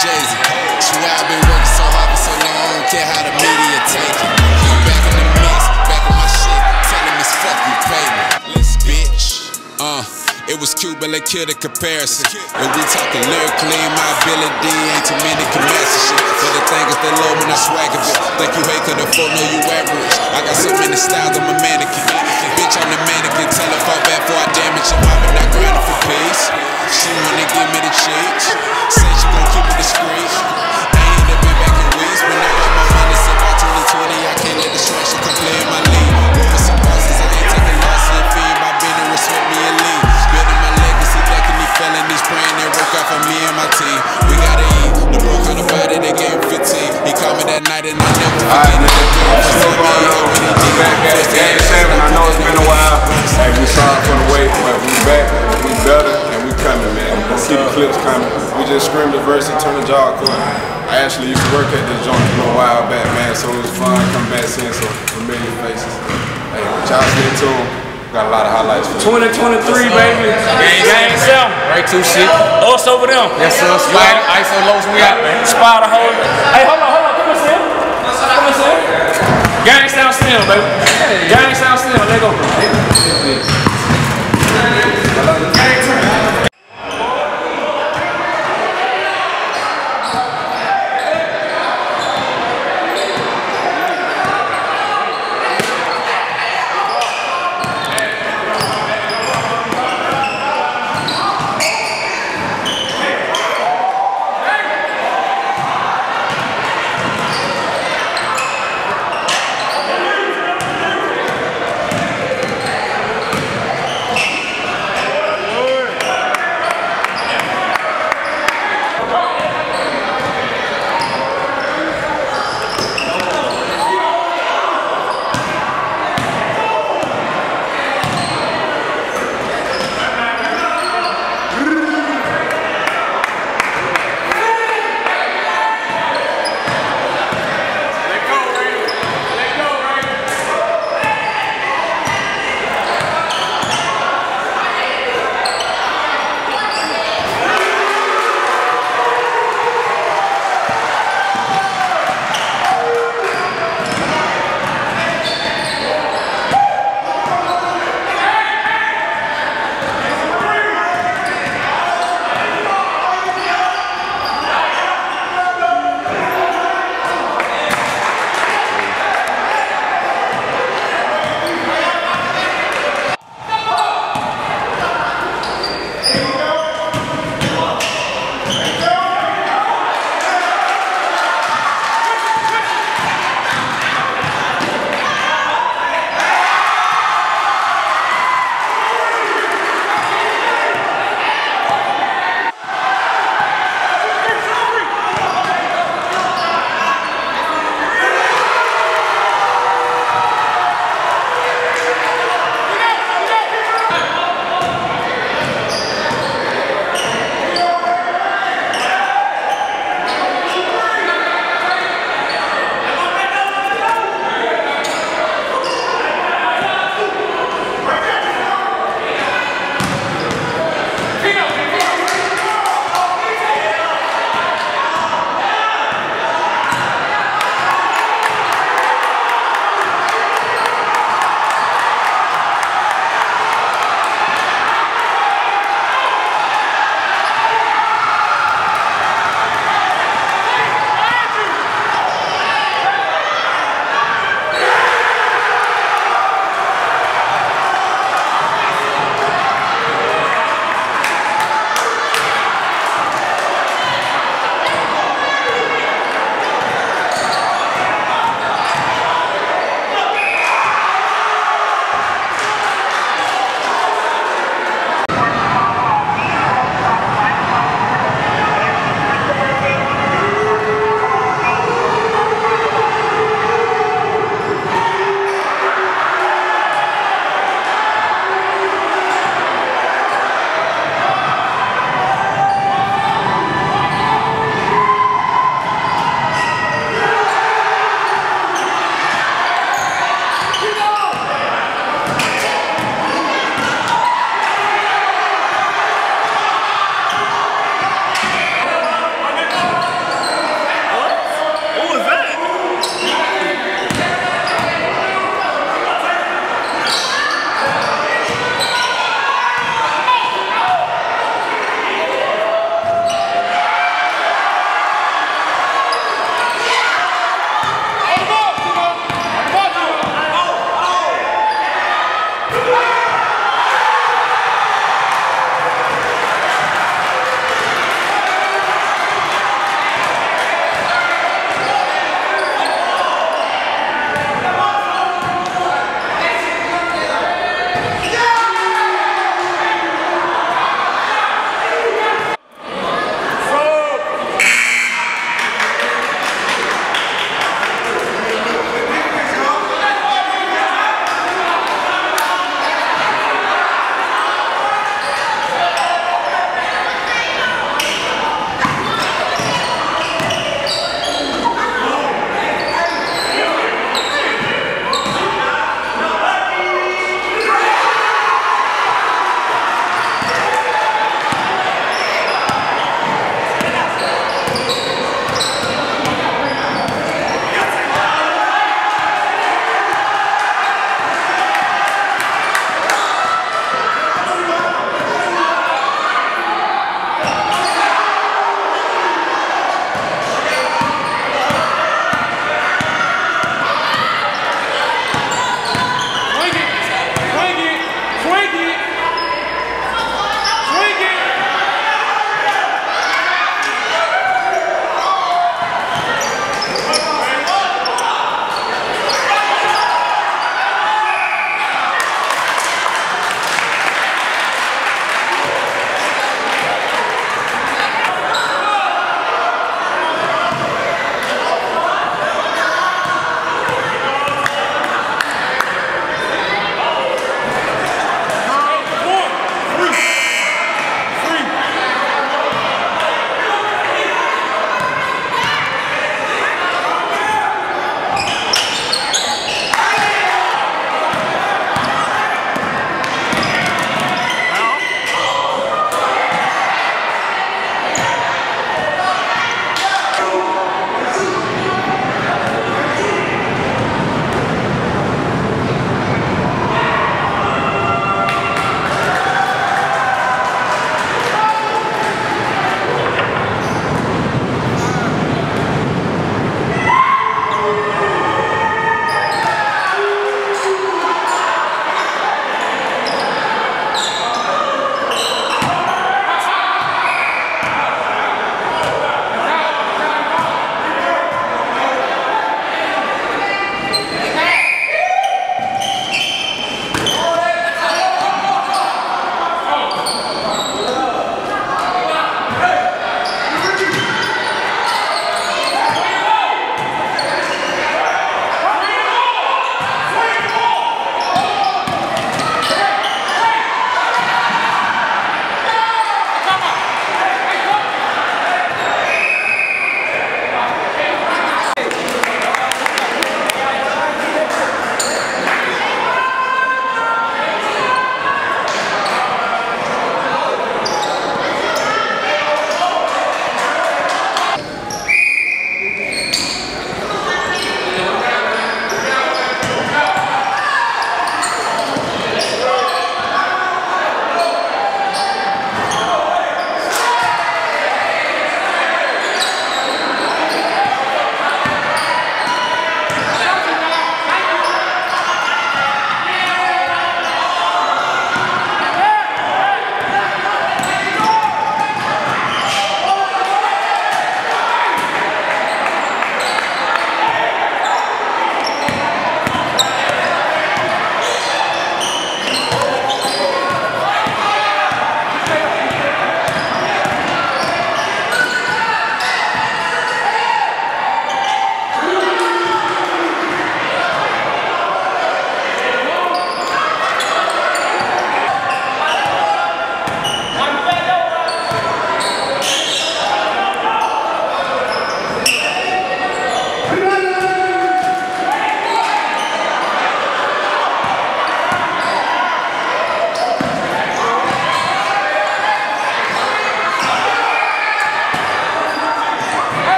Jay-Z. That's why I've been working so hard for so long, I don't care how the media take it. I'm back in the mix, back on my shit. telling them it's fuck you, pay me. Let's bitch. Uh. It was cute, but they killed the comparison. If we talking lyrically, my ability ain't too many the shit. But the thing is, they love when I swag a bit. Think you hate, cause the fuck know you average. I got so many styles, I'm a mannequin. I'm the mannequin. Tell her fall back before I damage your mama, not granted for peace. She wanna give me the cheeks. Say she gon' keep it discreet. I ain't been back in weeks, but now I'm on money. Since by 2020, I can't let distraction come play in my league. Moving some bosses, I ain't taking losses. Feed my business, respect me and lead. Felonies, praying they work out for me and my team. We gotta eat. The bro caught a body, they gave him 15. He called me that night and I never forget it. We back at it, game seven. I know it's been a while. Hey, we sorry for the wait, but we back, we better, and we coming, man. Gonna keep the clips coming. We just screamed the verse and turned the jaw court. I actually used to work at this joint a little while back, man, so it was fun coming back seeing some familiar faces. Hey, y'all stay tuned. Got a lot of highlights for 2023, baby. Gang 7. Right to shit. Us over them. Yes, sir. Spider, Iso Los, we out, man. Spider hold. Hey, hold on, hold on. Come on, Sam. Come on, Sam. Gang sound still, baby. Gang sound still. Let go.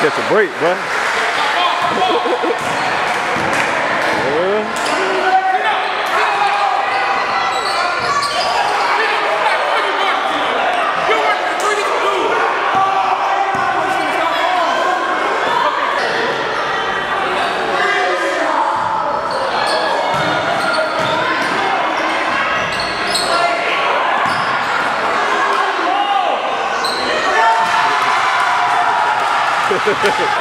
Catch a break, boy. Who got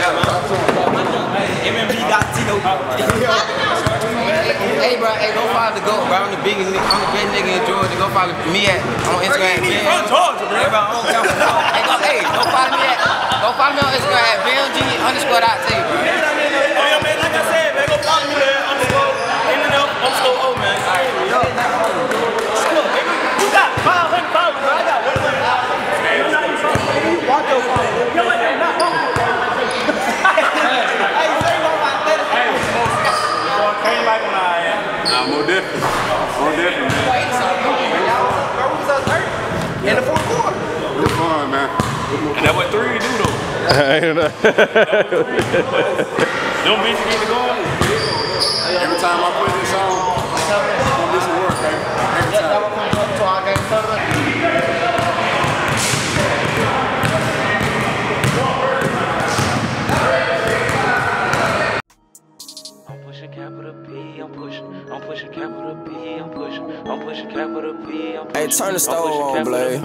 Y'all got. MMB.to. Hey, bro, hey, go follow the GOAT, bro. I'm the biggest nigga, I'm the best nigga in Georgia. Go follow me at on Instagram. You from Georgia, bro. Hey, bro, I don't for. Hey, go, hey, go follow me at, go follow me on Instagram at BLG underscore dot T, bro. Oh, yeah, man, like I said, man, go follow me, oh, man. Underscore, Eminem, underscore O, man. Look, baby, you got 500 followers, bro. I got one. You know how you from? You watch your followers. You know what? Not wrong. Hey, say you want my status. Came back when I am. Nah, more different. More different, man. In the fourth quarter. It was fun, man. And that's what three do though. Them bitches get to going. Every turn the stove on, Blade.